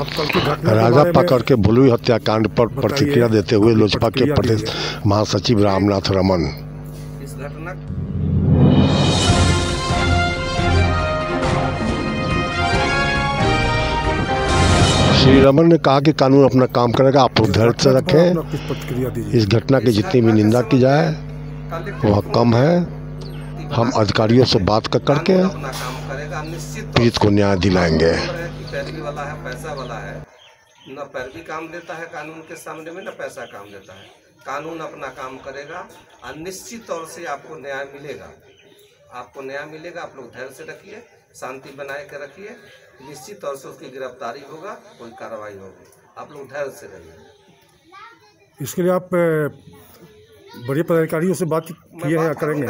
राजा पकड़ के भुलुई हत्याकांड पर प्रतिक्रिया देते हुए लोजपा के प्रदेश महासचिव रामनाथ रमन। श्री रमन ने कहा कि कानून अपना काम करेगा आप धैर्य से रखें। इस घटना की जितनी भी निंदा की जाए वह कम है। हम अधिकारियों से बात कर करके पीड़ित को न्याय दिलाएँगे। पैरवी वाला है पैसा वाला है न पैरवी काम देता है कानून के सामने में न पैसा काम देता है। कानून अपना काम करेगा और निश्चित तौर से आपको न्याय मिलेगा। आपको न्याय मिलेगा आप लोग धैर्य से रखिए शांति बनाए के रखिए निश्चित तौर से उसकी गिरफ्तारी होगा कोई कार्रवाई होगी। आप लोग धैर्य से रहिए। इसके लिए आप बड़े पदाधिकारियों से बात किए हैं करेंगे?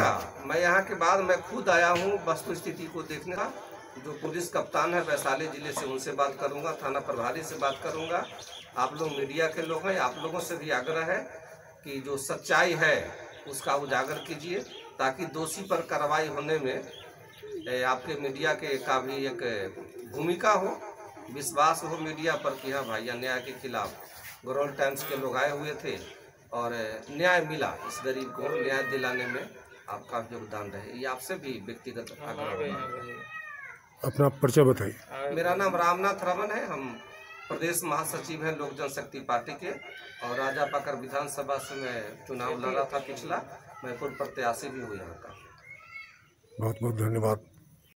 मैं यहाँ के बाद मैं खुद आया हूँ वस्तु स्थिति को देखने का। जो पुलिस कप्तान है वैशाली ज़िले से उनसे बात करूँगा थाना प्रभारी से बात करूँगा। आप लोग मीडिया के लोग हैं आप लोगों से भी आग्रह है कि जो सच्चाई है उसका उजागर कीजिए ताकि दोषी पर कार्रवाई होने में आपके मीडिया के का भी एक भूमिका हो। विश्वास हो मीडिया पर कि हाँ भाई अन्याय के खिलाफ गरोल टाइम्स के लोग आए हुए थे और न्याय मिला इस गरीब को न्याय दिलाने में आपका योगदान रहे। ये आपसे भी व्यक्तिगत आग्रह होगा। अपना परिचय बताइए। मेरा नाम रामनाथ रमन है। हम प्रदेश महासचिव हैं लोक जनशक्ति पार्टी के। और राजा पाकर विधानसभा से मैं चुनाव लड़ा था पिछला। मैं पूर्व प्रत्याशी भी हूँ यहाँ का। बहुत बहुत धन्यवाद।